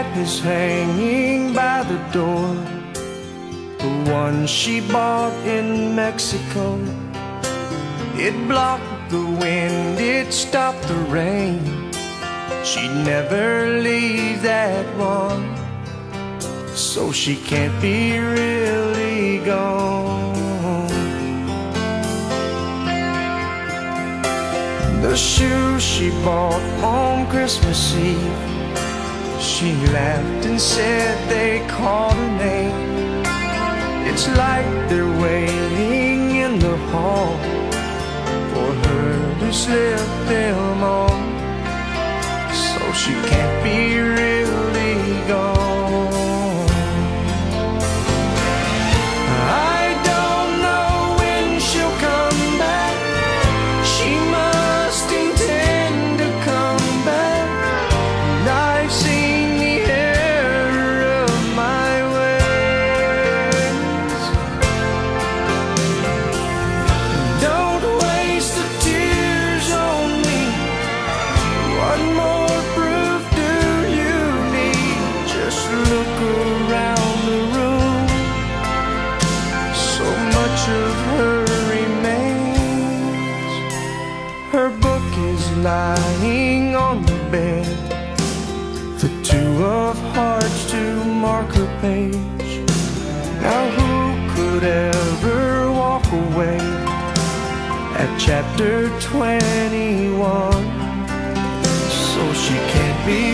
Is hanging by the door. The one she bought in Mexico. It blocked the wind, it stopped the rain. She'd never leave that one So she can't be really gone. The shoes she bought on Christmas Eve she laughed and said they called her name. It's like they're waiting in the hall For her to slip them on. So she can't be really gone of her remains. Her book is lying on the bed. The two of hearts to mark her page. Now who could ever walk away? At chapter 21 So she can't be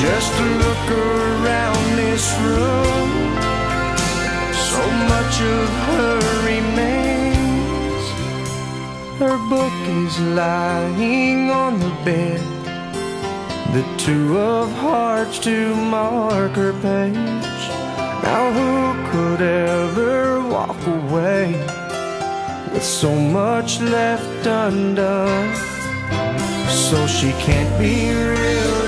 Just look around this room So much of her remains. Her book is lying on the bed. The two of hearts to mark her page. Now who could ever walk away With so much left undone? So she can't be really